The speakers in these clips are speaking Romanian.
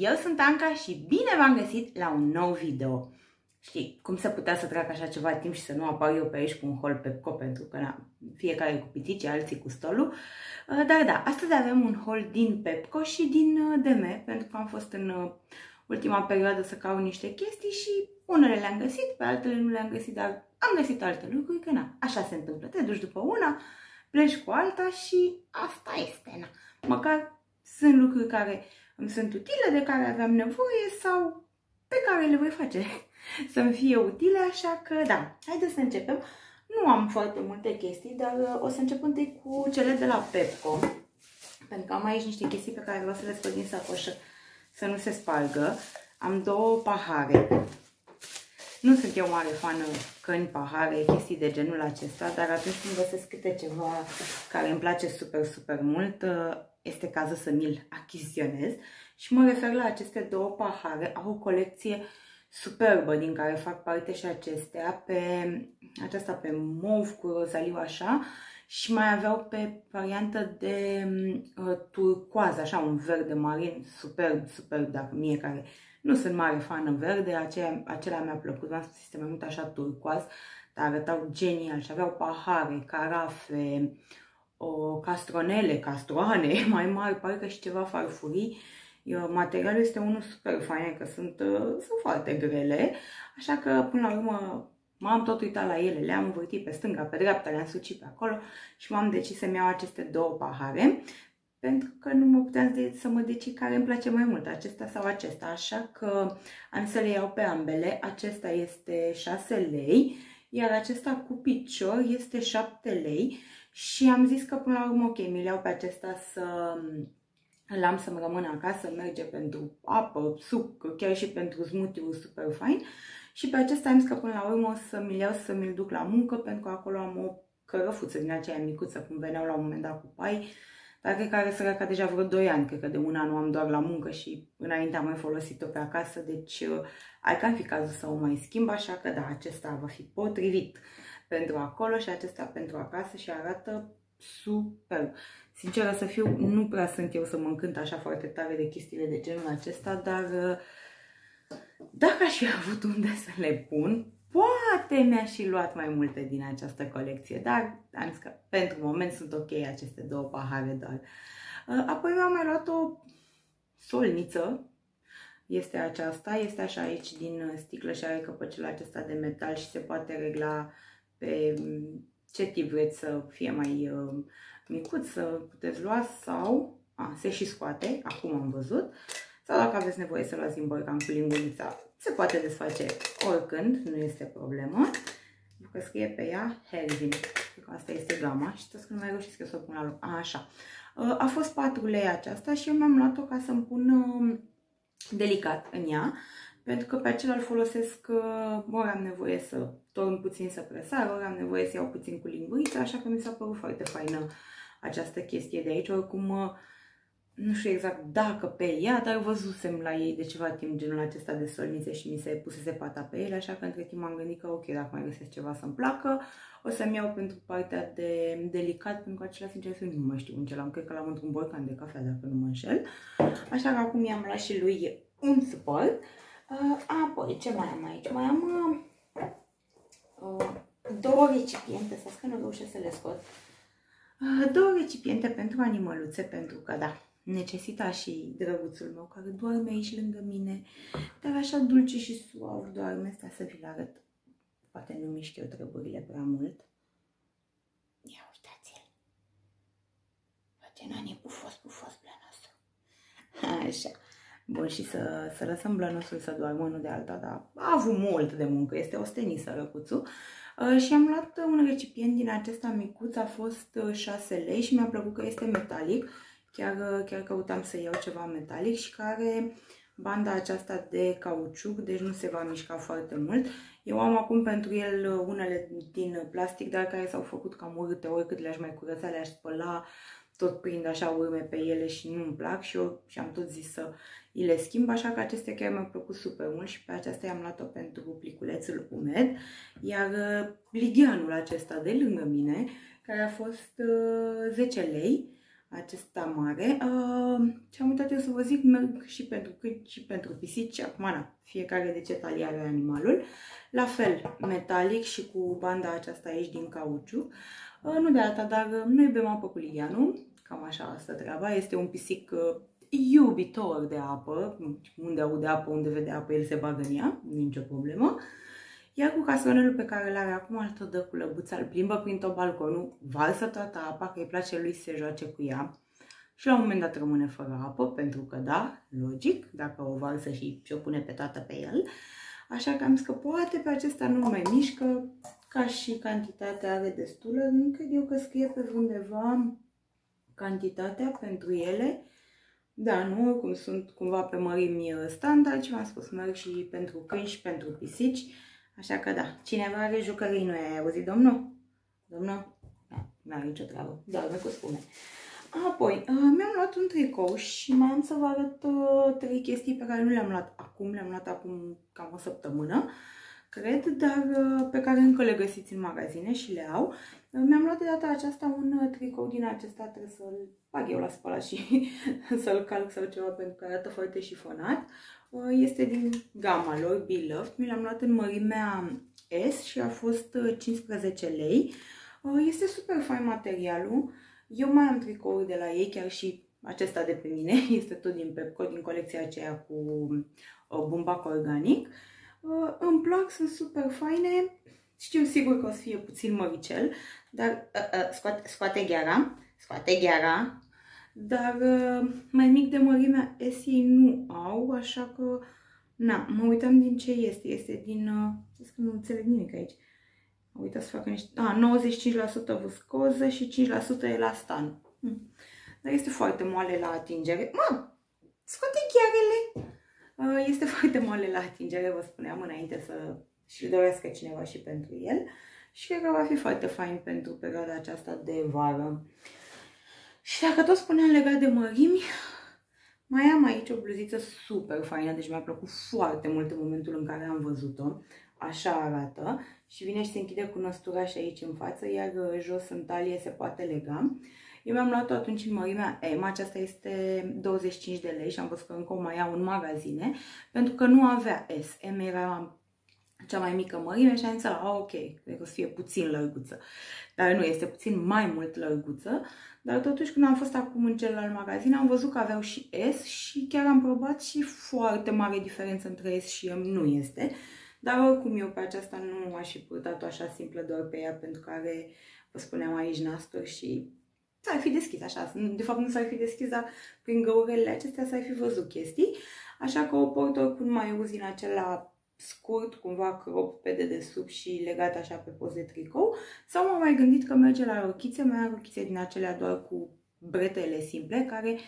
eu sunt Anca și bine v-am găsit la un nou video. Știi, cum să putea să treacă așa ceva timp și să nu apar eu pe aici cu un hol Pepco, pentru că na, fiecare cu pitici, alții cu stolul. Uh, dar da, astăzi avem un hol din Pepco și din uh, DM, pentru că am fost în uh, ultima perioadă să caut niște chestii și unele le-am găsit, pe altele nu le-am găsit, dar am găsit alte lucruri, că na, așa se întâmplă. Te duci după una, pleci cu alta și asta este, na. Măcar sunt lucruri care îmi sunt utile, de care aveam nevoie sau pe care le voi face să-mi fie utile, așa că da, haideți să începem. Nu am foarte multe chestii, dar uh, o să încep întâi cu cele de la Pepco, pentru că am aici niște chestii pe care vreau să le scot din sacoșă să nu se spargă. Am două pahare. Nu sunt eu mare fană căni, pahare, chestii de genul acesta, dar atunci când găsesc câte ceva care îmi place super, super mult, uh, este cazul să mi-l achiziționez. Și mă refer la aceste două pahare. Au o colecție superbă din care fac parte și acestea, pe aceasta pe mov cu rozaliu așa și mai aveau pe variantă de uh, turcoaz, așa un verde marin, superb, superb, dacă mie care nu sunt mare fană verde, aceea, acelea mi-a plăcut, v-am spus, este mai mult așa turcoaz, dar arătau genial și aveau pahare, carafe, o castronele, castroane mai mari, parcă și ceva farfurii. Materialul este unul super fain, că sunt, uh, sunt foarte grele, așa că până la urmă m-am tot uitat la ele, le-am învârtit pe stânga, pe dreapta, le-am sucit pe acolo și m-am decis să-mi iau aceste două pahare pentru că nu mă puteam de, să mă decid care îmi place mai mult, acesta sau acesta, așa că am să le iau pe ambele. Acesta este 6 lei, iar acesta cu picior este 7 lei și am zis că până la urmă, ok, mi iau pe acesta să l-am să-mi rămână acasă, merge pentru apă, suc, chiar și pentru smoothie super fain. Și pe acesta am zis că până la urmă o să mi iau să mi-l duc la muncă, pentru că acolo am o cărăfuță din aceea micuță, cum veneau la un moment dat cu pai, dar cred că are săraca deja vreo 2 ani, cred că de un an nu am doar la muncă și înainte am mai folosit-o pe acasă, deci uh, ai cam fi cazul să o mai schimb, așa că da, acesta va fi potrivit pentru acolo și acesta pentru acasă și arată super. Sinceră să fiu, nu prea sunt eu să mă încânt așa foarte tare de chestiile de genul acesta, dar uh, dacă aș fi avut unde să le pun, poate mi-aș fi luat mai multe din această colecție, dar am zis că pentru moment sunt ok aceste două pahare doar. Uh, apoi mi-am mai luat o solniță, este aceasta, este așa aici din sticlă și are căpăcelul acesta de metal și se poate regla pe ce tip vreți să fie mai uh, micuț, să puteți lua sau a, se și scoate, acum am văzut, sau dacă aveți nevoie să luați din borcan cu lingurița, se poate desface oricând, nu este problemă. Că scrie pe ea Helvin, asta este gama și tot că nu mai reușesc să o pun la loc. A, așa. Uh, a fost 4 lei aceasta și eu mi-am luat-o ca să-mi pun uh, delicat în ea pentru că pe acela îl folosesc, uh, ori am nevoie să torn puțin să presar, ori am nevoie să iau puțin cu lingurița, așa că mi s-a părut foarte faină această chestie de aici. Oricum, uh, nu știu exact dacă pe ea, dar văzusem la ei de ceva timp genul acesta de solnițe și mi se pusese pata pe ele, așa că între timp m-am gândit că ok, dacă mai găsesc ceva să-mi placă, o să-mi iau pentru partea de delicat, pentru că acela, sincer, nu mai știu în ce l-am, cred că l-am într-un borcan de cafea, dacă nu mă înșel. Așa că acum i-am luat și lui un suport. Uh, apoi, ce mai am aici? Mai am uh, uh, două recipiente, să că nu reușesc să le scot. Uh, două recipiente pentru animăluțe, pentru că, da, necesita și drăguțul meu care doarme aici lângă mine, dar așa dulce și suav doarme, asta să vi-l arăt. Poate nu mișc eu treburile prea mult. Ia uitați-l. Face nani pufos, pufos, plănosul. Așa. Bun, și să, să lăsăm blănosul să doarmă, nu de alta, dar a avut mult de muncă, este ostenisă răcuțul. Uh, și am luat un recipient din acesta micuț, a fost 6 uh, lei și mi-a plăcut că este metalic. Chiar, uh, chiar căutam să iau ceva metalic și care banda aceasta de cauciuc, deci nu se va mișca foarte mult. Eu am acum pentru el unele din plastic, dar care s-au făcut cam urâte, oricât le-aș mai curăța, le-aș spăla, tot prind așa urme pe ele și nu-mi plac și eu și am tot zis să îi le schimb, așa că acestea chiar mi-au plăcut super mult și pe aceasta i-am luat-o pentru pliculețul umed, iar uh, ligheanul acesta de lângă mine, care a fost uh, 10 lei, acesta mare. Uh, ce am uitat eu să vă zic, merg și pentru câini și pentru pisici. Acum, na, fiecare de ce talie are animalul. La fel, metalic și cu banda aceasta aici din cauciu. Uh, nu de alta, dar uh, noi bem apă cu Lilianu. Cam așa asta treaba. Este un pisic uh, iubitor de apă. Unde aude apă, unde vede apă, el se bagă în ea. Nicio problemă. Iar cu casonelul pe care îl are acum, îl tot dă cu lăbuța, îl plimbă prin tot balconul, valsă toată apa, că îi place lui să se joace cu ea. Și la un moment dat rămâne fără apă, pentru că da, logic, dacă o valsă și o pune pe toată pe el. Așa că am zis că poate pe acesta nu mai mișcă, ca și cantitatea are destulă. Nu cred eu că scrie pe undeva cantitatea pentru ele. Da, nu, oricum sunt cumva pe mărimi standard și v-am spus, merg și pentru câini și pentru pisici. Așa că da, cineva are jucării, nu ai auzit, domnul? Domnul? Da, nu are nicio treabă, doarme cu spume. Apoi, uh, mi-am luat un tricou și mai am să vă arăt uh, trei chestii pe care nu le-am luat acum, le-am luat acum cam o săptămână, cred, dar uh, pe care încă le găsiți în magazine și le au. Mi-am luat de data aceasta un tricou din acesta, trebuie să-l bag eu la spălat și să-l calc sau ceva pentru că arată foarte șifonat. Este din gama lor, Beloved. Mi l-am luat în mărimea S și a fost 15 uh, lei. Uh, este super fain materialul. Eu mai am tricouri de la ei, chiar și acesta de pe mine. Este tot din Pepco, din colecția aceea cu uh, bumbac organic. Îmi plac, sunt super faine. Știu sigur că o să fie puțin măricel, dar scoate, scoate gheara, scoate gheara, dar uh, mai mic de mărimea S ei nu au, așa că, na, mă uitam din ce este. Este din, uh, că nu înțeleg nimic aici. Mă uitat să facă niște, a, 95% viscoză și 5% elastan. Hm. Dar este foarte moale la atingere. Mă, scoate ghearele! Uh, este foarte moale la atingere, vă spuneam înainte să și-l dorească cineva și pentru el. Și cred că va fi foarte fain pentru perioada aceasta de vară. Și dacă tot spuneam legat de mărimi, mai am aici o bluziță super faină, deci mi-a plăcut foarte mult în momentul în care am văzut-o. Așa arată și vine și se închide cu năsturaș aici în față, iar uh, jos în talie se poate lega. Eu mi-am luat-o atunci în mărimea M, aceasta este 25 de lei și am văzut că încă o mai iau în magazine, pentru că nu avea S. M era cea mai mică mărime și am zis, ah, ok, cred că o să fie puțin lărguță. Dar nu, este puțin mai mult lărguță. Dar totuși când am fost acum în celălalt magazin am văzut că aveau și S și chiar am probat și foarte mare diferență între S și M nu este. Dar oricum eu pe aceasta nu aș fi purtat-o așa simplă doar pe ea pentru că are, vă spuneam aici, nasturi și s-ar fi deschis așa. De fapt nu s-ar fi deschis, dar prin găurele acestea s-ar fi văzut chestii. Așa că o port oricum mai uzi în acela scurt, cumva crop pe dedesubt și legat așa pe post de tricou. Sau m-am mai gândit că merge la rochițe, mai am rochițe din acelea doar cu bretele simple, care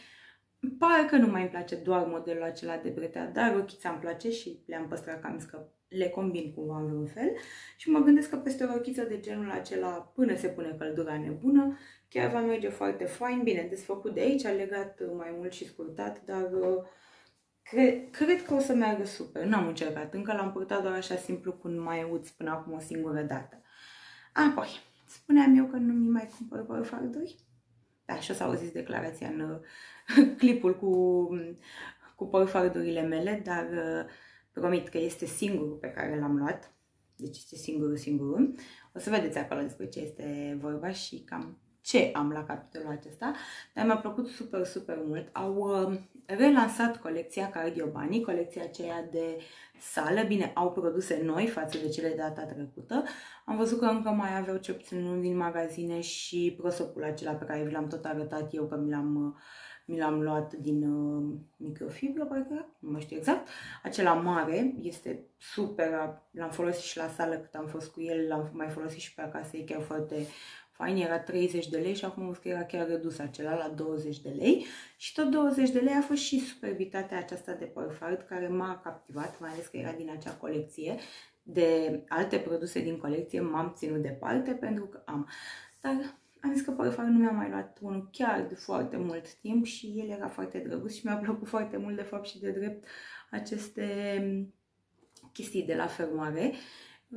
pare că nu mai îmi place doar modelul acela de bretea, dar rochița îmi place și le-am păstrat cam că le combin cumva în vreun fel. Și mă gândesc că peste o rochiță de genul acela, până se pune căldura nebună, chiar va merge foarte fain. Bine, desfăcut de aici, legat mai mult și scurtat, dar uh, Cred, cred că o să meargă super. N-am încercat încă, l-am purtat doar așa simplu cu un maiuț până acum o singură dată. Apoi, spuneam eu că nu mi mai cumpăr părfarduri. Da, și o să auziți declarația în uh, clipul cu, cu părfardurile mele, dar uh, promit că este singurul pe care l-am luat. Deci este singurul, singurul. O să vedeți acolo despre ce este vorba și cam ce am la capitolul acesta, dar mi-a plăcut super, super mult. Au uh, relansat colecția Cardiobani, colecția aceea de sală. Bine, au produse noi față de cele de data trecută. Am văzut că încă mai aveau ce puțin unul din magazine și prosopul acela pe care vi l-am tot arătat eu, că mi l-am uh, mi l-am luat din uh, microfibră, parcă, nu mai știu exact. Acela mare este super, l-am folosit și la sală cât am fost cu el, l-am mai folosit și pe acasă, e chiar foarte fain, era 30 de lei și acum că era chiar redus acela la 20 de lei și tot 20 de lei a fost și superbitatea aceasta de Perfard care m-a captivat, mai ales că era din acea colecție de alte produse din colecție, m-am ținut departe pentru că am. Dar am zis că Perfard nu mi-a mai luat unul chiar de foarte mult timp și el era foarte drăguț și mi-a plăcut foarte mult de fapt și de drept aceste chestii de la fermoare.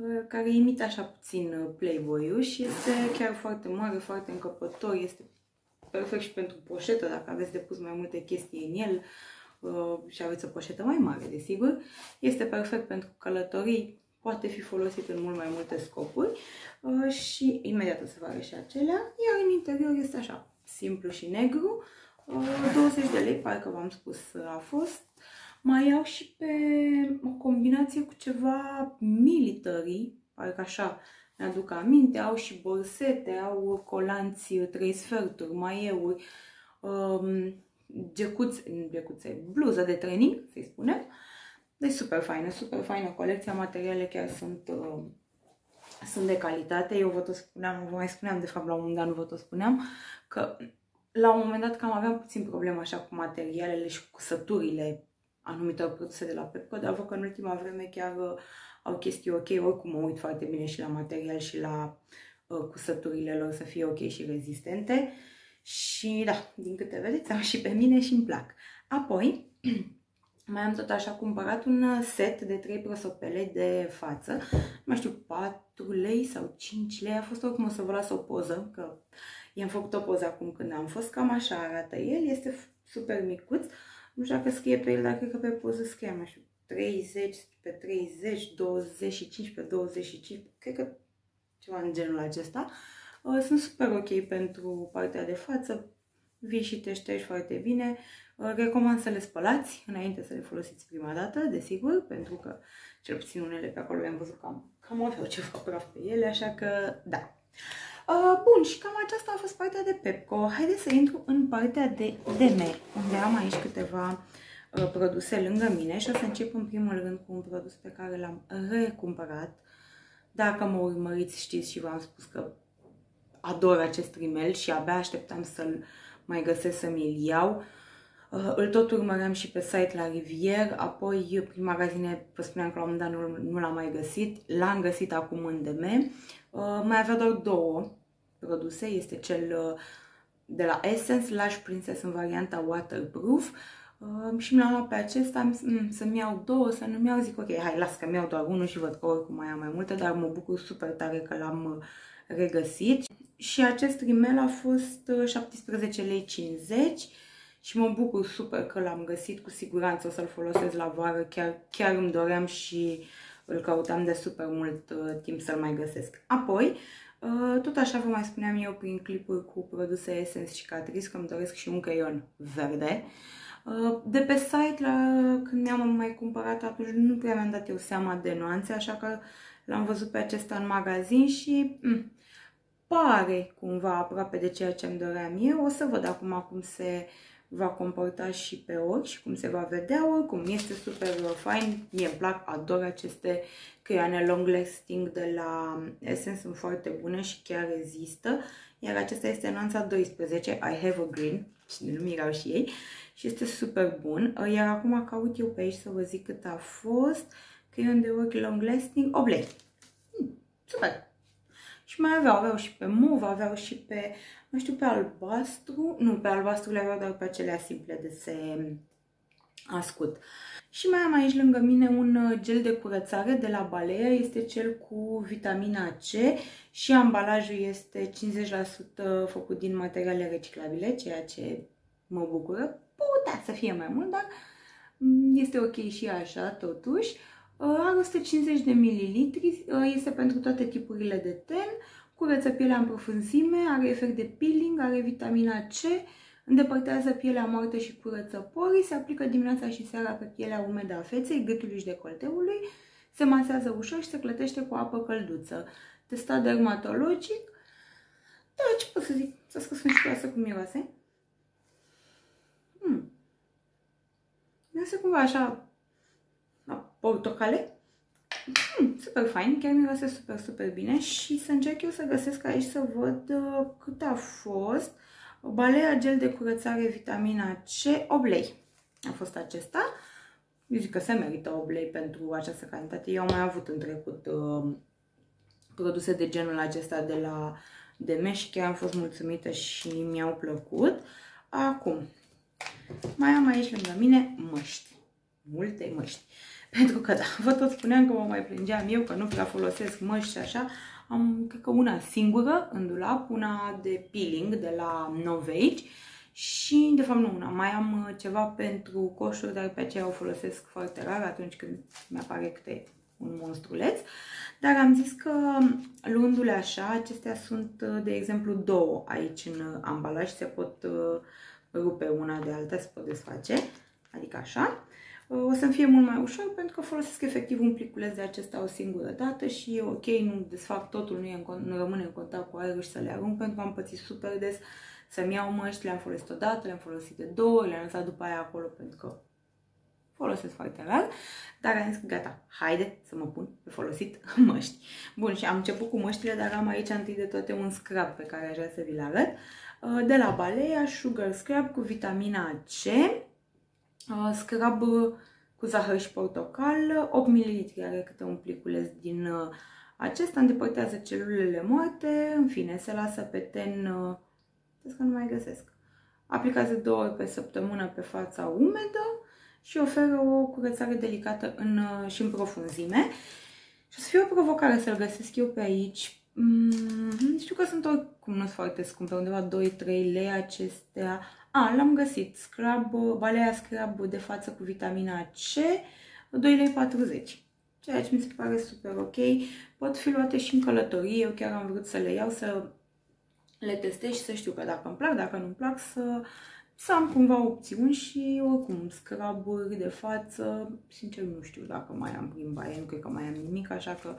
Uh, care imită așa puțin uh, Playboy-ul și este chiar foarte mare, foarte încăpător, este perfect și pentru poșetă, dacă aveți de pus mai multe chestii în el uh, și aveți o poșetă mai mare, desigur. Este perfect pentru călătorii, poate fi folosit în mult mai multe scopuri uh, și imediat o să facă și acelea, iar în interior este așa, simplu și negru, 20 uh, de lei, parcă v-am spus a fost. Mai iau și pe o combinație cu ceva military, parcă așa mi-aduc aminte, au și borsete, au colanți trei sferturi, maieuri, um, gecuțe, gecuțe, bluză de training, să-i spunem. Deci super faină, super faină colecția, materiale chiar sunt, uh, sunt de calitate. Eu vă tot spuneam, vă mai spuneam de fapt la un moment dat, nu vă tot spuneam, că la un moment dat cam aveam puțin probleme așa cu materialele și cu săturile anumitor produse de la Pepco, dar văd că în ultima vreme chiar uh, au chestii ok, oricum mă uit foarte bine și la material și la uh, cusăturile lor să fie ok și rezistente. Și da, din câte vedeți, am și pe mine și îmi plac. Apoi, mai am tot așa cumpărat un uh, set de 3 prosopele de față, nu mai știu, 4 lei sau 5 lei, a fost oricum o să vă las o poză, că i-am făcut o poză acum când am fost, cam așa arată el, este super micuț, nu știu dacă scrie pe el, dar cred că pe poză scrie, mai știu, 30 pe 30, 25 pe 25, cred că ceva în genul acesta. Uh, sunt super ok pentru partea de față, vii și te ștergi foarte bine. Uh, recomand să le spălați înainte să le folosiți prima dată, desigur, pentru că cel puțin unele pe acolo le-am văzut cam, cam aveau ceva praf pe ele, așa că da. Uh, bun, și cam aceasta a fost partea de Pepco. Haideți să intru în partea de DM, unde am aici câteva uh, Uh, produse lângă mine și o să încep în primul rând cu un produs pe care l-am recumpărat. Dacă mă urmăriți știți și v-am spus că ador acest rimel și abia așteptam să-l mai găsesc să mi-l iau. Uh, îl tot urmăream și pe site la Rivier, apoi prin magazine, vă spuneam că la un moment dat nu, nu l-am mai găsit, l-am găsit acum în DM. Uh, mai avea doar două produse, este cel de la Essence Lash Princess în varianta waterproof. Și mi-am luat pe acesta. Să-mi iau două, să nu-mi iau, zic ok, hai, las că mi-au doar unul și văd că oricum mai am mai multe, dar mă bucur super tare că l-am uh, regăsit. Și acest rimel a fost 17 uh, lei 50 și mă bucur super că l-am găsit, cu siguranță o să-l folosesc la vară, chiar, chiar îmi doream și îl căutam de super mult uh, timp să-l mai găsesc. Apoi, uh, tot așa vă mai spuneam eu prin clipuri cu produse Essence și Catrice că îmi doresc și un creion verde. Uh, Uh, de pe site, la, când mi-am mai cumpărat atunci, nu prea mi-am dat eu seama de nuanțe, așa că l-am văzut pe acesta în magazin și m- mm, pare cumva aproape de ceea ce îmi doream eu. O să văd acum cum se va comporta și pe ochi și cum se va vedea. Oricum, este super fain, mie îmi plac, ador aceste creioane long lasting de la Essence, sunt foarte bune și chiar rezistă. Iar acesta este nuanța 12, I have a green, și nu mirau și ei și este super bun. Uh, iar acum caut eu pe aici să vă zic cât a fost. Creion de ochi long lasting, 8 lei. Hmm, super! Și mai aveau, aveau și pe mov, aveau și pe, nu știu, pe albastru. Nu, pe albastru le aveau doar pe acelea simple de se ascut. Și mai am aici lângă mine un uh, gel de curățare de la Balea, este cel cu vitamina C și ambalajul este 50% făcut din materiale reciclabile, ceea ce mă bucură putea să fie mai mult, dar mm, este ok și așa totuși. Uh, are 150 de mililitri, uh, este pentru toate tipurile de ten, curăță pielea în profunzime, are efect de peeling, are vitamina C, îndepărtează pielea moartă și curăță porii, se aplică dimineața și seara pe pielea umedă a feței, gâtului și decolteului, se masează ușor și se clătește cu apă călduță. Testat dermatologic, da, ce pot să zic? Să scos un și cu miroase. Hmm. Miroase cumva așa la portocale. Hmm, super fain, chiar miroase super, super bine și să încerc eu să găsesc aici să văd uh, cât a fost. Balea gel de curățare vitamina C, 8 lei a fost acesta. Eu zic că se merită 8 lei pentru această cantitate. Eu am mai avut în trecut uh, produse de genul acesta de la Demeș, chiar am fost mulțumită și mi-au plăcut. Acum, mai am aici lângă mine măști. Multe măști. Pentru că, da, vă tot spuneam că mă mai plângeam eu că nu prea folosesc măști și așa. Am, cred că una singură în dulap, una de peeling de la Novage și, de fapt, nu una. Mai am uh, ceva pentru coșuri, dar pe aceea o folosesc foarte rar atunci când mi-apare câte un monstruleț. Dar am zis că luându-le așa, acestea sunt, uh, de exemplu, două aici în uh, ambalaj, se pot rupe una de alta, se pot desface, adică așa. O să-mi fie mult mai ușor pentru că folosesc efectiv un pliculeț de acesta o singură dată și e ok, nu desfac totul, nu, e în, nu rămâne în contact cu aerul și să le arunc pentru că am pățit super des să-mi iau măști, le-am folosit odată, le-am folosit de două, le-am lăsat după aia acolo pentru că folosesc foarte rar, dar am zis că gata, haide să mă pun pe folosit măști. Bun, și am început cu măștile, dar am aici întâi de toate un scrub pe care aș vrea să vi-l arăt. Uh, de la Balea, Sugar Scrub cu vitamina C, uh, scrub cu zahăr și portocal, 8 ml are câte un pliculeț din uh, acesta, îndepărtează celulele moarte, în fine, se lasă pe ten Vezi că nu mai găsesc. Aplicați de două ori pe săptămână pe fața umedă și oferă o curățare delicată în, uh, și în profunzime. Și o să fie o provocare să-l găsesc eu pe aici. Mm, știu că sunt oricum nu sunt foarte scumpe, undeva 2-3 lei acestea. A, l-am găsit. Scrub, balea scrub de față cu vitamina C, 2 lei 40 ceea ce mi se pare super ok. Pot fi luate și în călătorie, eu chiar am vrut să le iau, să le testez și să știu că dacă îmi plac, dacă nu-mi plac, să, să am cumva opțiuni și oricum scraburi de față, sincer nu știu dacă mai am prin baie, nu cred că mai am nimic, așa că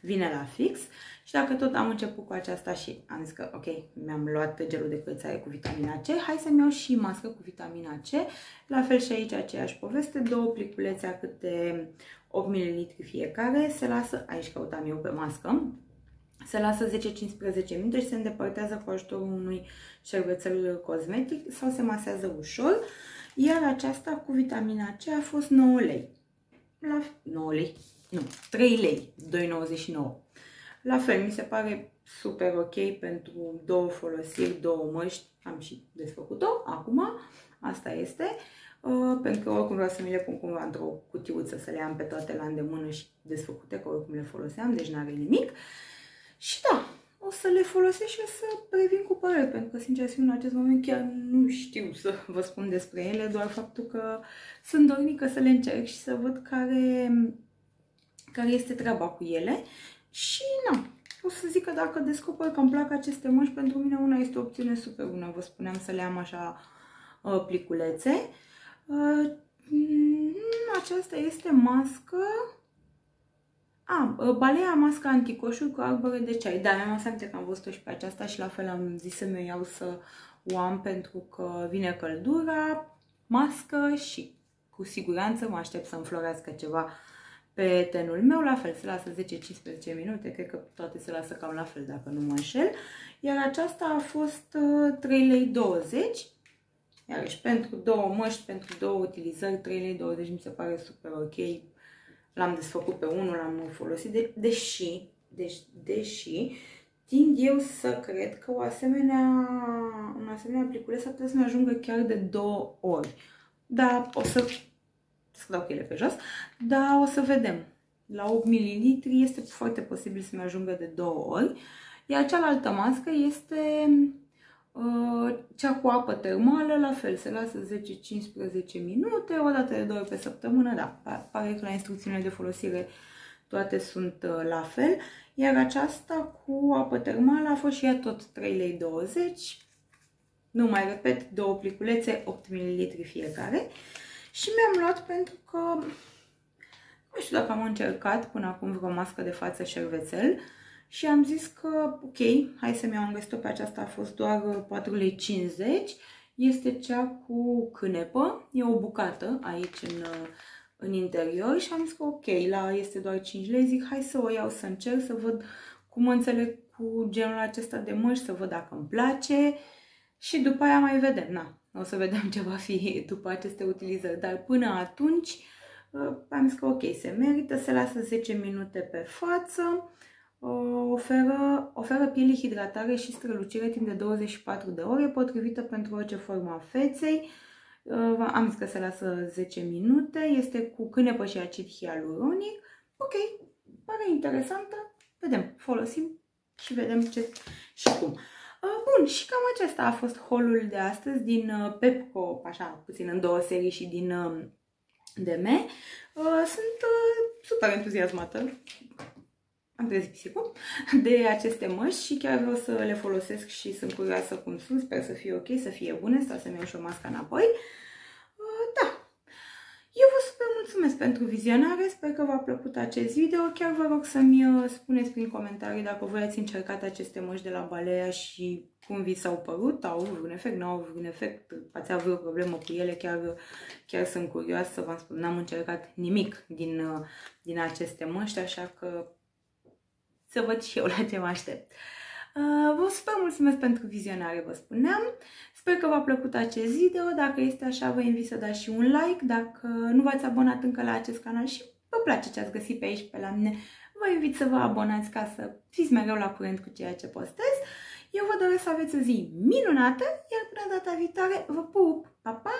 vine la fix. Și dacă tot am început cu aceasta și am zis că ok, mi-am luat gelul de curățare cu vitamina C, hai să-mi iau și mască cu vitamina C. La fel și aici aceeași poveste, două pliculețe câte 8 ml fiecare, se lasă, aici căutam eu pe mască, se lasă 10-15 minute și se îndepărtează cu ajutorul unui șervețel cosmetic sau se masează ușor. Iar aceasta cu vitamina C a fost 9 lei. La 9 lei? Nu, 3 lei, 2,99. La fel, mi se pare super ok pentru două folosiri, două măști. Am și desfăcut-o acum, asta este. Uh, pentru că oricum vreau să mi le pun cumva într-o cutiuță să le am pe toate la îndemână și desfăcute, că oricum le foloseam, deci n-are nimic. Uh, și da, o să le folosesc și o să revin cu părere, pentru că, sincer, în acest moment chiar nu știu să vă spun despre ele, doar faptul că sunt dornică să le încerc și să văd care, care este treaba cu ele. Și, na, o să zic că dacă descoper că îmi plac aceste măști, pentru mine una este o opțiune super bună. Vă spuneam să le am așa uh, pliculețe. Uh, aceasta este mască a, ă, balea masca anticoșul cu arbore de ceai. Da, mi-am aminte că am văzut-o și pe aceasta și la fel am zis să-mi iau să o am pentru că vine căldura, mască și cu siguranță mă aștept să înflorească ceva pe tenul meu. La fel, se lasă 10-15 minute, cred că toate se lasă cam la fel dacă nu mă înșel. Iar aceasta a fost 3,20 lei. Iarăși, pentru două măști, pentru două utilizări, 3,20 lei mi se pare super ok l-am desfăcut pe unul, l-am folosit, de, deși, deci, deși tind eu să cred că o asemenea, un asemenea pliculeț ar putea să-mi ajungă chiar de două ori. Da, o să, să dau cheile pe jos, dar o să vedem. La 8 ml este foarte posibil să-mi ajungă de două ori. Iar cealaltă mască este Uh, cea cu apă termală, la fel, se lasă 10-15 minute, o dată de două ori pe săptămână, da, pare că la instrucțiunile de folosire toate sunt uh, la fel. Iar aceasta cu apă termală a fost și ea tot 3,20 lei. Nu mai repet, două pliculețe, 8 ml fiecare. Și mi-am luat pentru că, nu știu dacă am încercat până acum vreo mască de față șervețel, și am zis că, ok, hai să-mi iau, am găsit pe aceasta, a fost doar 4,50 lei. Este cea cu cânepă, e o bucată aici în, în interior și am zis că ok, la este doar 5 lei, zic hai să o iau să încerc, să văd cum înțeleg cu genul acesta de măști, să văd dacă îmi place. Și după aia mai vedem, na, o să vedem ce va fi după aceste utilizări, dar până atunci uh, am zis că ok, se merită, se lasă 10 minute pe față, oferă, oferă pielii hidratare și strălucire timp de 24 de ore, potrivită pentru orice formă a feței. Uh, am zis că se lasă 10 minute, este cu cânepă și acid hialuronic. Ok, pare interesantă. Vedem, folosim și vedem ce și cum. Uh, bun, și cam acesta a fost haul de astăzi din uh, Pepco, așa, puțin în două serii și din um, DM. Sunt super entuziasmată, am trezit pisicul, de aceste măști și chiar vreau să le folosesc și sunt curioasă cum sunt, sper să fie ok, să fie bune, sau să-mi iau și o masca înapoi. Eu vă super mulțumesc pentru vizionare, sper că v-a plăcut acest video. Chiar vă rog să-mi uh, spuneți prin comentarii dacă voi ați încercat aceste măști de la Balea și cum vi s-au părut, au avut vreun efect, nu au avut vreun efect, ați avut o problemă cu ele, chiar, chiar sunt curioasă, v-am spus, n-am încercat nimic din, uh, din aceste măști, așa că să văd și eu la ce mă aștept. Uh, vă super mulțumesc pentru vizionare, vă spuneam. Sper că v-a plăcut acest video. Dacă este așa, vă invit să dați și un like. Dacă nu v-ați abonat încă la acest canal și vă place ce ați găsit pe aici, pe la mine, vă invit să vă abonați ca să fiți mereu la curent cu ceea ce postez. Eu vă doresc să aveți o zi minunată, iar până data viitoare vă pup! Pa, pa!